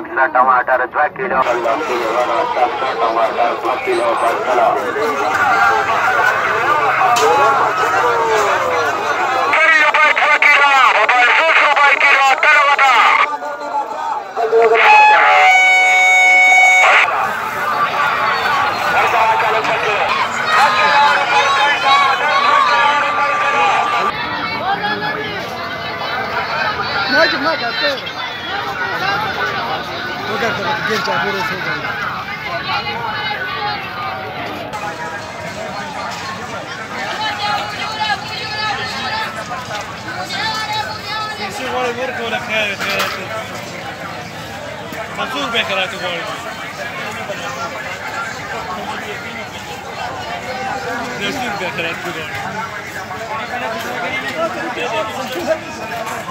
बक्सा टमाटर दो किलो टमाटर दो it. Rogar da genç abone olun. Esse